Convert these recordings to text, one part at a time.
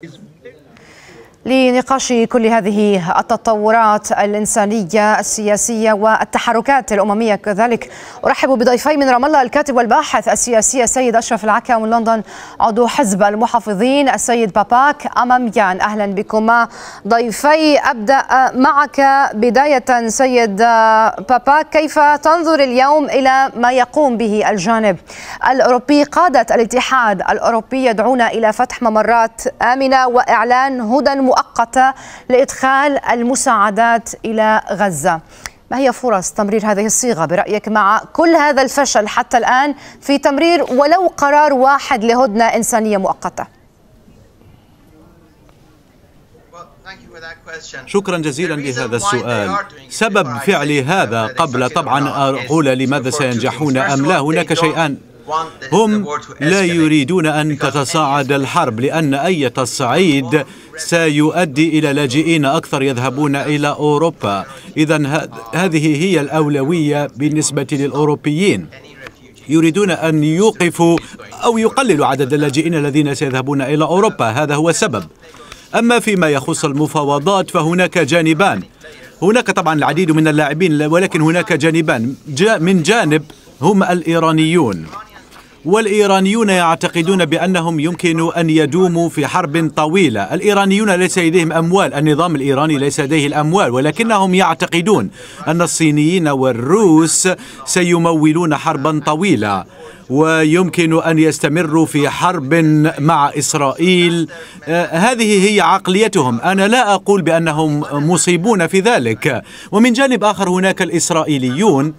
mesmo. لنقاش كل هذه التطورات الإنسانية السياسية والتحركات الأممية كذلك. أرحب بضيفي من رام الله الكاتب والباحث السياسي السيد أشرف العكا من لندن عضو حزب المحافظين. السيد باباك أماميان أهلا بكما. ضيفي أبدأ معك بداية. سيد باباك كيف تنظر اليوم إلى ما يقوم به الجانب الأوروبي؟ قادة الاتحاد الأوروبي يدعون إلى فتح ممرات آمنة وإعلان هدى مؤقتة لإدخال المساعدات إلى غزة. ما هي فرص تمرير هذه الصيغة؟ برأيك مع كل هذا الفشل حتى الآن في تمرير ولو قرار واحد لهدنة إنسانية مؤقتة. شكرا جزيلا لهذا السؤال. سبب فعل هذا قبل طبعا أقول لماذا سينجحون أم لا؟ هناك شيئان هم لا يريدون أن تتصاعد الحرب لأن أي تصعيد سيؤدي إلى لاجئين أكثر يذهبون إلى أوروبا. إذا هذه هي الأولوية بالنسبة للأوروبيين. يريدون أن يوقفوا أو يقللوا عدد اللاجئين الذين سيذهبون إلى أوروبا. هذا هو السبب. أما فيما يخص المفاوضات فهناك جانبان. هناك طبعا العديد من اللاعبين ولكن هناك جانبان. من جانب هم الإيرانيون. والإيرانيون يعتقدون بأنهم يمكن أن يدوموا في حرب طويلة. الإيرانيون ليس لديهم أموال. النظام الإيراني ليس لديه الأموال ولكنهم يعتقدون أن الصينيين والروس سيمولون حربا طويلة ويمكن أن يستمروا في حرب مع إسرائيل. آه هذه هي عقليتهم. أنا لا أقول بأنهم مصيبون في ذلك. ومن جانب آخر هناك الإسرائيليون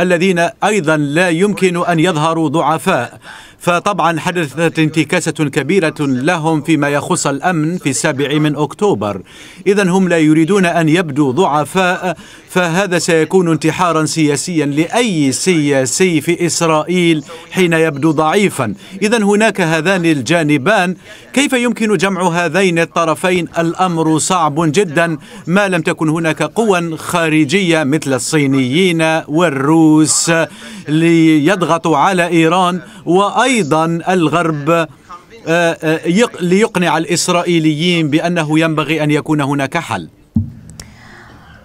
الذين أيضا لا يمكن أن يظهروا ضعفاء. فطبعا حدثت انتكاسة كبيرة لهم فيما يخص الأمن في السابع من أكتوبر. إذا هم لا يريدون أن يبدوا ضعفاء فهذا سيكون انتحارا سياسيا لأي سياسي في إسرائيل حين يبدو ضعيفا. إذا هناك هذان الجانبان. كيف يمكن جمع هذين الطرفين؟ الأمر صعب جدا. ما لم تكن هناك قوى خارجية مثل الصينيين والروس. ليضغطوا على إيران وأيضا الغرب ليقنع الإسرائيليين بأنه ينبغي أن يكون هناك حل.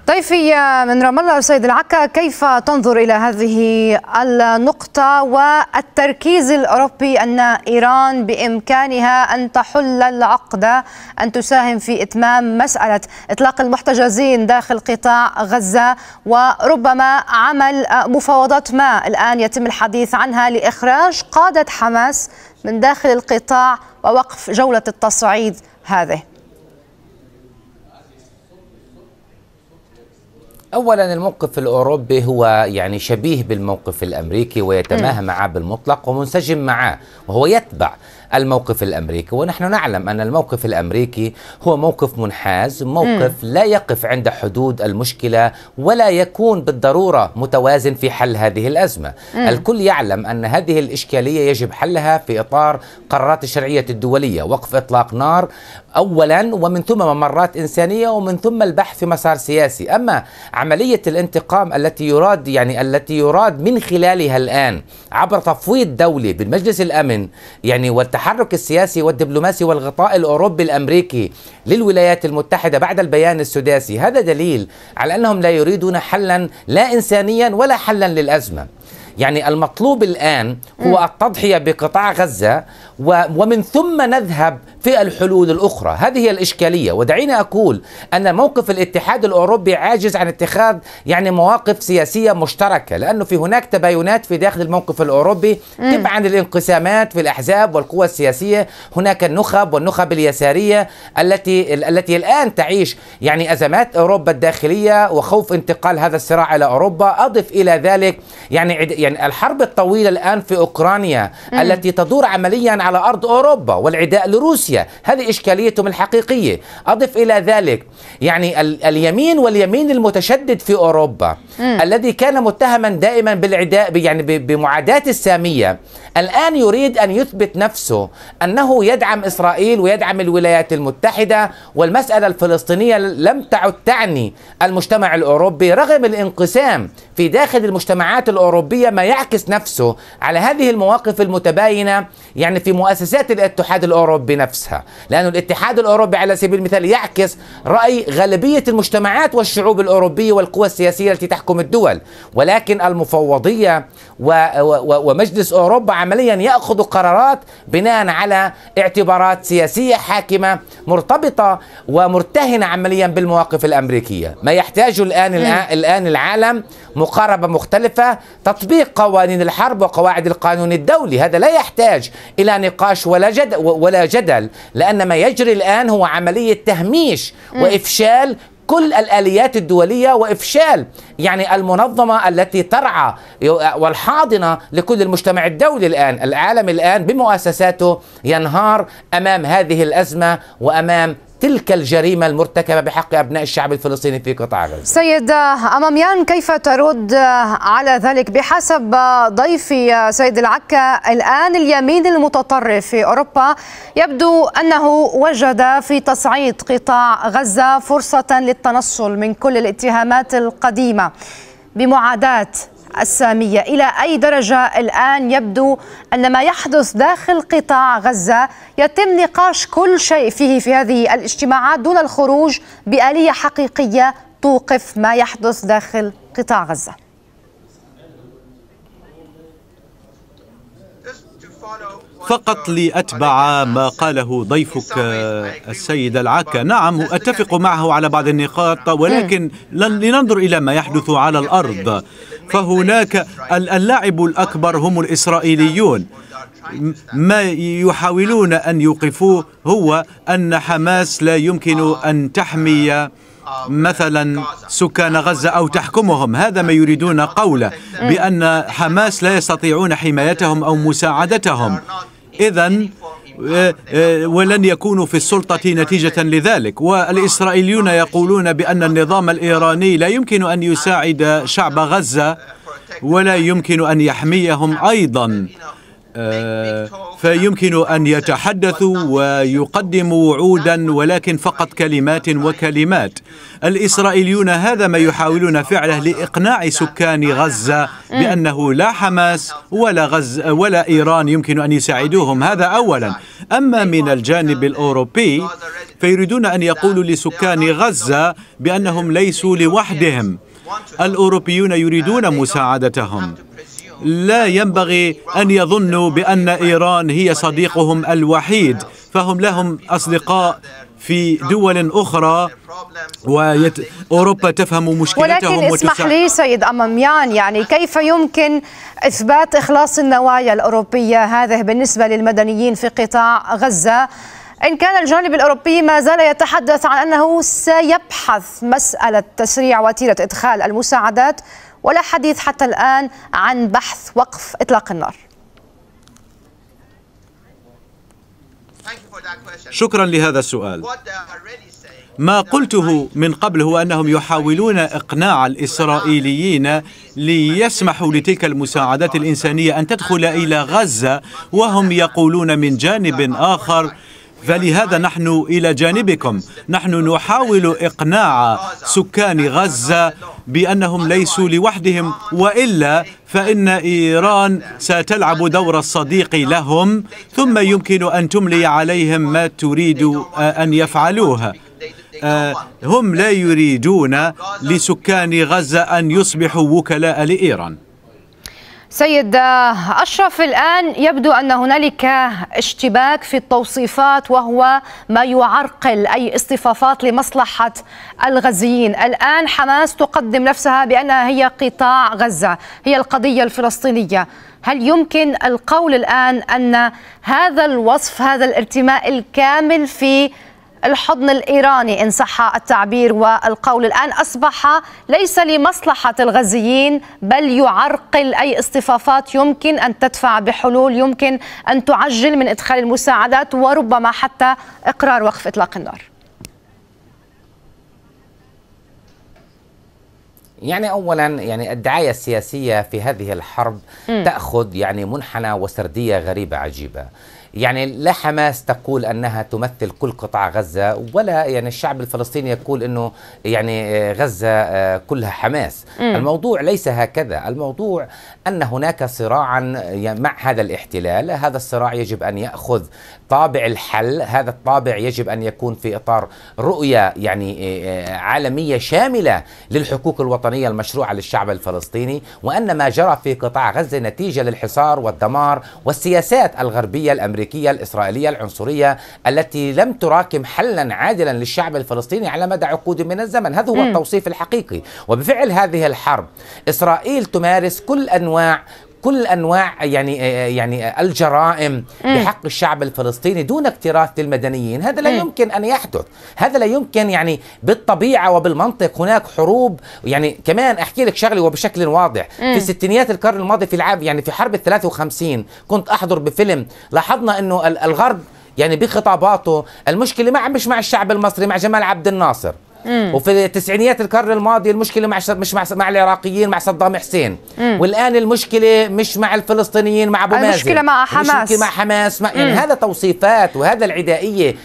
ضيفي من رام الله السيد العكا كيف تنظر إلى هذه النقطة والتركيز الأوروبي أن إيران بإمكانها أن تحل العقد أن تساهم في إتمام مسألة إطلاق المحتجزين داخل قطاع غزة؟ وربما عمل مفاوضات ما الآن يتم الحديث عنها لإخراج قادة حماس من داخل القطاع ووقف جولة التصعيد هذه. اولا الموقف الأوروبي هو يعني شبيه بالموقف الأمريكي ويتماهى معه بالمطلق ومنسجم معه وهو يتبع الموقف الأمريكي ونحن نعلم أن الموقف الأمريكي هو موقف منحاز موقف م. لا يقف عند حدود المشكلة ولا يكون بالضرورة متوازن في حل هذه الأزمة م. الكل يعلم أن هذه الإشكالية يجب حلها في إطار قرارات الشرعية الدولية وقف إطلاق نار اولا ومن ثم ممرات إنسانية ومن ثم البحث في مسار سياسي أما عملية الانتقام التي يراد يعني التي يراد من خلالها الآن عبر تفويض دولي بالمجلس الأمن يعني والتحرك السياسي والدبلوماسي والغطاء الأوروبي الأمريكي للولايات المتحدة بعد البيان السداسي. هذا دليل على أنهم لا يريدون حلا لا انسانيا ولا حلا للأزمة. يعني المطلوب الآن هو التضحية بقطاع غزة ومن ثم نذهب في الحلول الأخرى. هذه هي الإشكالية. ودعيني أقول أن موقف الاتحاد الأوروبي عاجز عن اتخاذ يعني مواقف سياسية مشتركة لأنه في هناك تباينات في داخل الموقف الأوروبي تبعا للانقسامات في الأحزاب والقوى السياسية. هناك النخب والنخب اليسارية التي التي الآن تعيش يعني أزمات أوروبا الداخلية وخوف انتقال هذا الصراع إلى أوروبا. أضف إلى ذلك يعني يعني الحرب الطويلة الآن في أوكرانيا. التي تدور عمليا على أرض أوروبا والعداء لروسيا. هذه إشكاليتهم الحقيقية. أضف إلى ذلك يعني ال اليمين واليمين المتشدد في أوروبا مم. الذي كان متهما دائما بالعداء يعني بمعاداة السامية الآن يريد أن يثبت نفسه أنه يدعم إسرائيل ويدعم الولايات المتحدة والمسألة الفلسطينية لم تعد تعني المجتمع الأوروبي رغم الانقسام في داخل المجتمعات الأوروبية ما يعكس نفسه على هذه المواقف المتباينة يعني في مؤسسات الاتحاد الأوروبي نفسها يعكسها. لأن الاتحاد الأوروبي على سبيل المثال يعكس رأي غالبية المجتمعات والشعوب الأوروبية والقوى السياسية التي تحكم الدول. ولكن المفوضية ومجلس أوروبا عمليا يأخذ قرارات بناء على اعتبارات سياسية حاكمة مرتبطة ومرتهنة عمليا بالمواقف الأمريكية. ما يحتاجه الآن الآن العالم مقاربة مختلفة تطبيق قوانين الحرب وقواعد القانون الدولي. هذا لا يحتاج إلى نقاش ولا جدل, ولا جدل. لأن ما يجري الآن هو عملية تهميش وإفشال كل الآليات الدولية وإفشال يعني المنظمة التي ترعى والحاضنة لكل المجتمع الدولي الآن. العالم الآن بمؤسساته ينهار أمام هذه الأزمة وأمام تلك الجريمة المرتكبة بحق أبناء الشعب الفلسطيني في قطاع غزة. سيد أماميان كيف ترد على ذلك بحسب ضيفي سيد العكا الآن اليمين المتطرف في أوروبا يبدو أنه وجد في تصعيد قطاع غزة فرصة للتنصل من كل الاتهامات القديمة بمعاداة السامية. إلى أي درجة الآن يبدو أن ما يحدث داخل قطاع غزة يتم نقاش كل شيء فيه في هذه الاجتماعات دون الخروج بآلية حقيقية توقف ما يحدث داخل قطاع غزة. فقط لأتبع ما قاله ضيفك السيد العكا نعم أتفق معه على بعض النقاط ولكن لننظر إلى ما يحدث على الأرض. فهناك اللاعب الأكبر هم الإسرائيليون. ما يحاولون أن يوقفوه هو أن حماس لا يمكن أن تحمي مثلا سكان غزة أو تحكمهم. هذا ما يريدون قوله بأن حماس لا يستطيعون حمايتهم أو مساعدتهم. إذا ولن يكونوا في السلطة نتيجة لذلك. والإسرائيليون يقولون بأن النظام الإيراني لا يمكن أن يساعد شعب غزة ولا يمكن أن يحميهم أيضا. آه، فيمكن أن يتحدثوا ويقدموا وعودا ولكن فقط كلمات وكلمات. الإسرائيليون هذا ما يحاولون فعله لإقناع سكان غزة بأنه لا حماس ولا غزه ولا إيران يمكن أن يساعدوهم. هذا اولا. أما من الجانب الأوروبي فيريدون أن يقولوا لسكان غزة بأنهم ليسوا لوحدهم. الأوروبيون يريدون مساعدتهم. لا ينبغي أن يظنوا بأن إيران هي صديقهم الوحيد فهم لهم أصدقاء في دول أخرى واوروبا تفهم مشكلتهم ولكن اسمح لي سيد أماميان يعني كيف يمكن إثبات إخلاص النوايا الأوروبية هذه بالنسبة للمدنيين في قطاع غزة؟ إن كان الجانب الأوروبي ما زال يتحدث عن أنه سيبحث مسألة تسريع وتيرة إدخال المساعدات ولا حديث حتى الآن عن بحث وقف إطلاق النار. شكرا لهذا السؤال. ما قلته من قبل هو أنهم يحاولون إقناع الإسرائيليين ليسمحوا لتلك المساعدات الإنسانية أن تدخل إلى غزة وهم يقولون من جانب آخر فلهذا نحن إلى جانبكم. نحن نحاول إقناع سكان غزة بأنهم ليسوا لوحدهم وإلا فإن إيران ستلعب دور الصديق لهم ثم يمكن أن تملي عليهم ما تريد أن يفعلوه. آه، هم لا يريدون لسكان غزة أن يصبحوا وكلاء لإيران. سيد أشرف الآن يبدو أن هنالك اشتباك في التوصيفات وهو ما يعرقل أي اصطفافات لمصلحة الغزيين. الآن حماس تقدم نفسها بأنها هي قطاع غزة هي القضية الفلسطينية. هل يمكن القول الآن أن هذا الوصف هذا الارتماء الكامل في الحضن الإيراني إن صح التعبير والقول الآن أصبح ليس لمصلحة الغزيين بل يعرقل أي اصطفافات يمكن أن تدفع بحلول يمكن أن تعجل من إدخال المساعدات وربما حتى إقرار وقف إطلاق النار يعني اولا يعني الدعاية السياسية في هذه الحرب م. تأخذ يعني منحنى وسردية غريبة عجيبة يعني لا حماس تقول أنها تمثل كل قطاع غزة ولا يعني الشعب الفلسطيني يقول إنه يعني آه، غزة آه، كلها حماس. م. الموضوع ليس هكذا. الموضوع أن هناك صراعا مع هذا الاحتلال هذا الصراع يجب أن يأخذ طابع الحل. هذا الطابع يجب أن يكون في إطار رؤية يعني آه، آه، عالمية شاملة للحقوق الوطنية المشروعة للشعب الفلسطيني. وأن ما جرى في قطاع غزة نتيجة للحصار والدمار والسياسات الغربية الأمريكية الإسرائيلية العنصرية التي لم تراكم حلا عادلا للشعب الفلسطيني على مدى عقود من الزمن. هذا هو التوصيف الحقيقي. وبفعل هذه الحرب إسرائيل تمارس كل أنواع كل أنواع يعني يعني الجرائم بحق الشعب الفلسطيني دون اكتراث للمدنيين. هذا لا يمكن أن يحدث. هذا لا يمكن يعني بالطبيعة وبالمنطق هناك حروب. يعني كمان أحكي لك شغله وبشكل واضح. في ستينيات القرن الماضي في العاب يعني في حرب ال 53 كنت أحضر بفيلم لاحظنا إنه الغرب يعني بخطاباته المشكلة مع مش مع الشعب المصري مع جمال عبد الناصر. مم. وفي تسعينيات القرن الماضي المشكلة مع مش مع مع العراقيين مع صدام حسين. مم. والآن المشكلة مش مع الفلسطينيين مع أبو مازن. المشكلة مع حماس. المشكلة مع حماس مع يعني هذا توصيفات وهذا العدائية.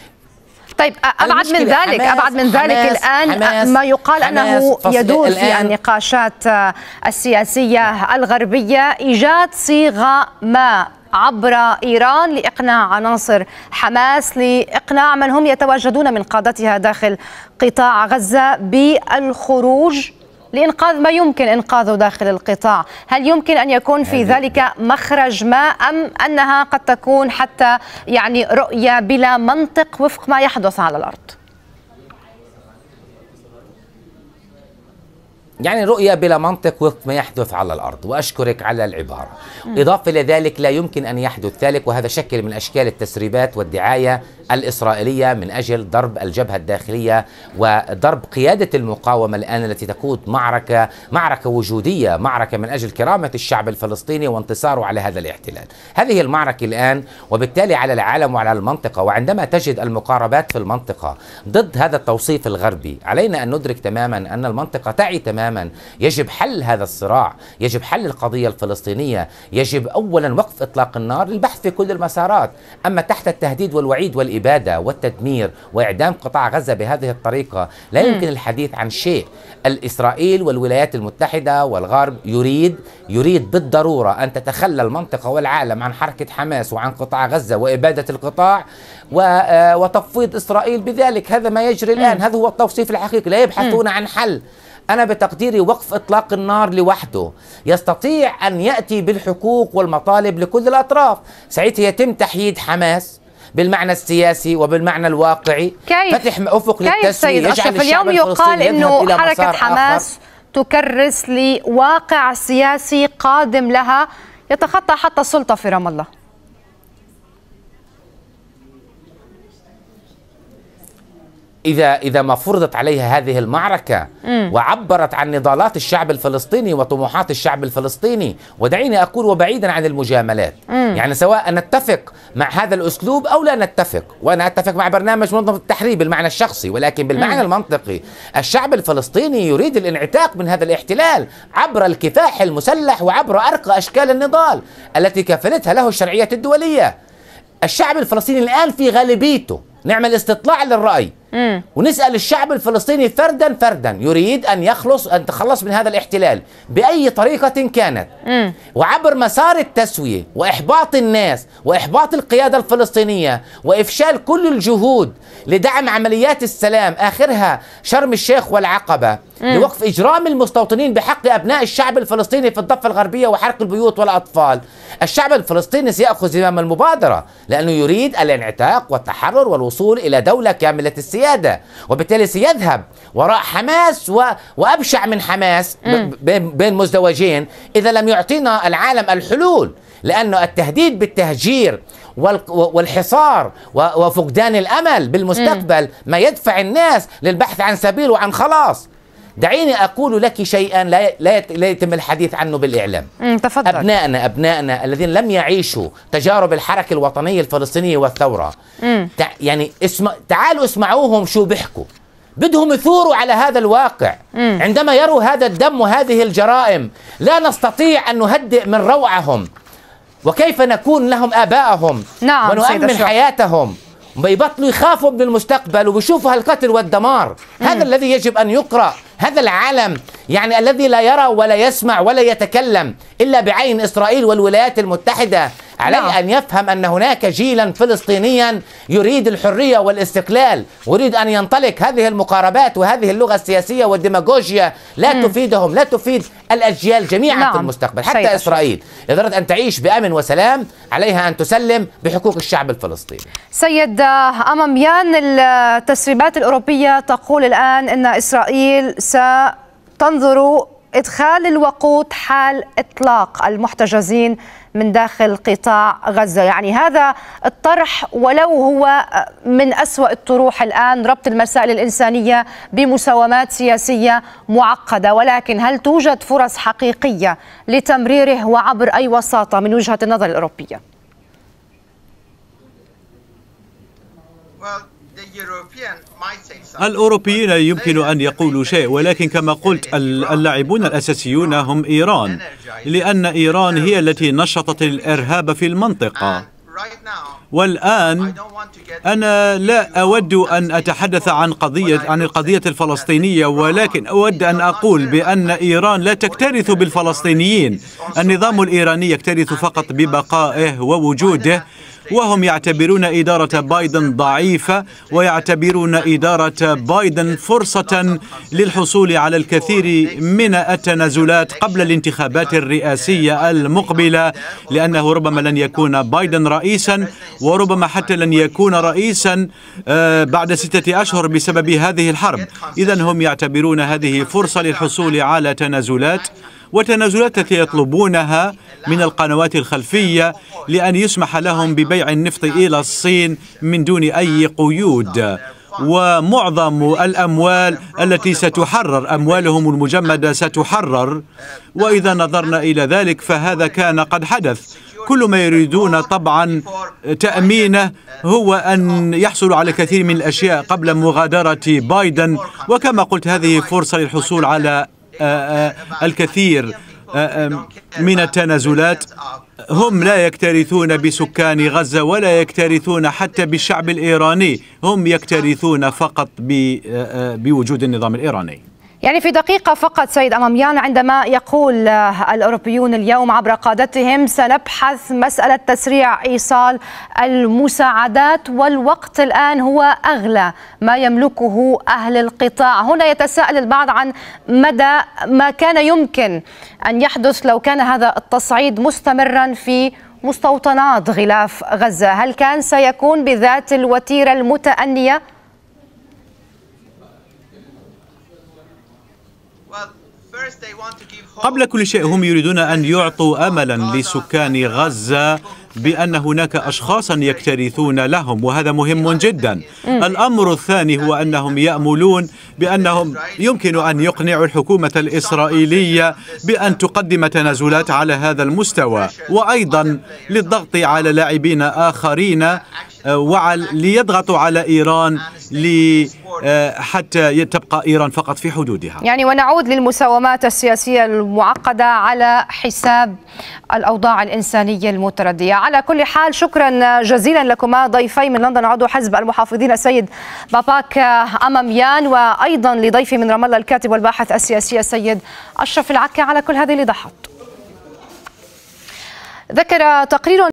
طيب أبعد من ذلك أبعد من ذلك الآن ما يقال أنه يدور في النقاشات السياسية الغربية إيجاد صيغة ما. عبر إيران لإقناع عناصر حماس لإقناع من هم يتواجدون من قادتها داخل قطاع غزة بالخروج لإنقاذ ما يمكن إنقاذه داخل القطاع. هل يمكن أن يكون في ذلك مخرج ما أم أنها قد تكون حتى يعني رؤية بلا منطق وفق ما يحدث على الأرض؟ يعني رؤية بلا منطق وفق ما يحدث على الأرض وأشكرك على العبارة. إضافة إلى ذلك لا يمكن أن يحدث ذلك وهذا شكل من أشكال التسريبات والدعاية الإسرائيلية من أجل ضرب الجبهة الداخلية وضرب قيادة المقاومة الآن التي تقود معركة معركة وجودية معركة من أجل كرامة الشعب الفلسطيني وانتصاره على هذا الاحتلال. هذه المعركة الآن وبالتالي على العالم وعلى المنطقة وعندما تجد المقاربات في المنطقة ضد هذا التوصيف الغربي علينا أن ندرك تماما أن المنطقة تعي تماما يجب حل هذا الصراع يجب حل القضية الفلسطينية يجب أولا وقف إطلاق النار للبحث في كل المسارات. أما تحت التهديد والوعيد والإبادة الإبادة والتدمير وإعدام قطاع غزة بهذه الطريقة لا يمكن الحديث عن شيء. الإسرائيل والولايات المتحدة والغرب يريد يريد بالضرورة أن تتخلى المنطقة والعالم عن حركة حماس وعن قطاع غزة وإبادة القطاع آه، وتفويض إسرائيل بذلك. هذا ما يجري الآن. هذا هو التوصيف الحقيقي. لا يبحثون عن حل. أنا بتقديري وقف إطلاق النار لوحده. يستطيع أن يأتي بالحقوق والمطالب لكل الأطراف. ساعتها يتم تحييد حماس بالمعنى السياسي وبالمعنى الواقعي. كيف؟ فتح أفق للتسويه يجعل الشعب اليوم يقال إنه حركة حماس آخر. تكرس لواقع سياسي قادم لها. يتخطى حتى السلطة في رام الله. إذا إذا ما فرضت عليها هذه المعركة. وعبرت عن نضالات الشعب الفلسطيني وطموحات الشعب الفلسطيني ودعيني أقول وبعيدا عن المجاملات. يعني سواء نتفق مع هذا الأسلوب أو لا نتفق وأنا أتفق مع برنامج منظمة التحرير بالمعنى الشخصي ولكن بالمعنى. المنطقي الشعب الفلسطيني يريد الانعتاق من هذا الاحتلال عبر الكفاح المسلح وعبر أرقى أشكال النضال التي كفلتها له الشرعية الدولية الشعب الفلسطيني الآن في غالبيته نعمل استطلاع للرأي مم. ونسأل الشعب الفلسطيني فردا فردا يريد أن يخلص أن تخلص من هذا الاحتلال بأي طريقة كانت مم. وعبر مسار التسوية وإحباط الناس وإحباط القيادة الفلسطينية وإفشال كل الجهود لدعم عمليات السلام آخرها شرم الشيخ والعقبة مم. لوقف إجرام المستوطنين بحق أبناء الشعب الفلسطيني في الضفة الغربية وحرق البيوت والأطفال الشعب الفلسطيني سيأخذ زمام المبادرة لأنه يريد الانعتاق والتحرر والوصول إلى دولة كاملة السياسة السيادة وبالتالي سيذهب وراء حماس و... وأبشع من حماس ب... بين مزدوجين. إذا لم يعطينا العالم الحلول لأنه التهديد بالتهجير والحصار وفقدان الأمل بالمستقبل ما يدفع الناس للبحث عن سبيل وعن خلاص. دعيني أقول لك شيئا لا, لا يتم الحديث عنه بالإعلام. تفضل. أبنائنا أبنائنا الذين لم يعيشوا تجارب الحركة الوطنية الفلسطينية والثورة. تع يعني اسم تعالوا اسمعوهم شو بيحكوا. بدهم يثوروا على هذا الواقع. مم. عندما يروا هذا الدم وهذه الجرائم لا نستطيع أن نهدئ من روعهم. وكيف نكون لهم آبائهم نعم ونؤمن حياتهم. بيبطلوا يخافوا من المستقبل وبيشوفوا هالقتل والدمار. مم. هذا الذي يجب أن يقرأ. هذا العالم يعني الذي لا يرى ولا يسمع ولا يتكلم إلا بعين إسرائيل والولايات المتحدة عليه نعم. أن يفهم أن هناك جيلا فلسطينيا يريد الحرية والاستقلال ويريد أن ينطلق هذه المقاربات وهذه اللغة السياسية والديماغوجيا لا تفيدهم لا تفيد الأجيال جميعا نعم. في المستقبل حتى أشرف. إسرائيل إذا أردت أن تعيش بأمن وسلام عليها أن تسلم بحقوق الشعب الفلسطيني سيد أماميان التسريبات الأوروبية تقول الآن أن إسرائيل ستنظر إدخال الوقود حال إطلاق المحتجزين من داخل قطاع غزة يعني هذا الطرح ولو هو من أسوأ الطروح الآن ربط المسائل الإنسانية بمساومات سياسية معقدة ولكن هل توجد فرص حقيقية لتمريره وعبر أي وساطة من وجهة النظر الأوروبية؟ الأوروبيين يمكن أن يقولوا شيء ولكن كما قلت اللاعبون الأساسيون هم إيران لأن إيران هي التي نشطت الإرهاب في المنطقة. والآن أنا لا أود أن أتحدث عن قضية عن القضية الفلسطينية ولكن أود أن أقول بأن إيران لا تكترث بالفلسطينيين. النظام الإيراني يكترث فقط ببقائه ووجوده وهم يعتبرون إدارة بايدن ضعيفة ويعتبرون إدارة بايدن فرصة للحصول على الكثير من التنازلات قبل الانتخابات الرئاسية المقبلة لأنه ربما لن يكون بايدن رئيسا وربما حتى لن يكون رئيسا بعد ستة أشهر بسبب هذه الحرب. إذا هم يعتبرون هذه فرصة للحصول على تنازلات. وتنازلات التي يطلبونها من القنوات الخلفية لأن يسمح لهم ببيع النفط إلى الصين من دون أي قيود. ومعظم الأموال التي ستحرر أموالهم المجمدة ستحرر. وإذا نظرنا إلى ذلك فهذا كان قد حدث. كل ما يريدون طبعا تأمينه هو أن يحصلوا على كثير من الأشياء قبل مغادرة بايدن. وكما قلت هذه فرصة للحصول على الكثير من التنازلات. هم لا يكترثون بسكان غزة ولا يكترثون حتى بالشعب الإيراني. هم يكترثون فقط بوجود النظام الإيراني. يعني في دقيقة فقط سيد أماميان عندما يقول الأوروبيون اليوم عبر قادتهم سنبحث مسألة تسريع إيصال المساعدات والوقت الآن هو أغلى ما يملكه أهل القطاع هنا يتساءل البعض عن مدى ما كان يمكن أن يحدث لو كان هذا التصعيد مستمرا في مستوطنات غلاف غزة هل كان سيكون بذات الوتيرة المتأنية؟ قبل كل شيء هم يريدون أن يعطوا املا لسكان غزة بأن هناك اشخاصا يكترثون لهم وهذا مهم جدا. الأمر الثاني هو أنهم يأملون بأنهم يمكن أن يقنعوا الحكومة الإسرائيلية بأن تقدم تنازلات على هذا المستوى وأيضا للضغط على لاعبين آخرين وعلى ليضغطوا على إيران حتى تبقى إيران فقط في حدودها. يعني ونعود للمساومات السياسية المعقدة على حساب الأوضاع الإنسانية المتردية، على كل حال شكرا جزيلا لكما ضيفي من لندن عضو حزب المحافظين السيد باباك أماميان وأيضا لضيفي من رام الله الكاتب والباحث السياسي السيد أشرف العكا على كل هذه الايضاحات. ذكر تقرير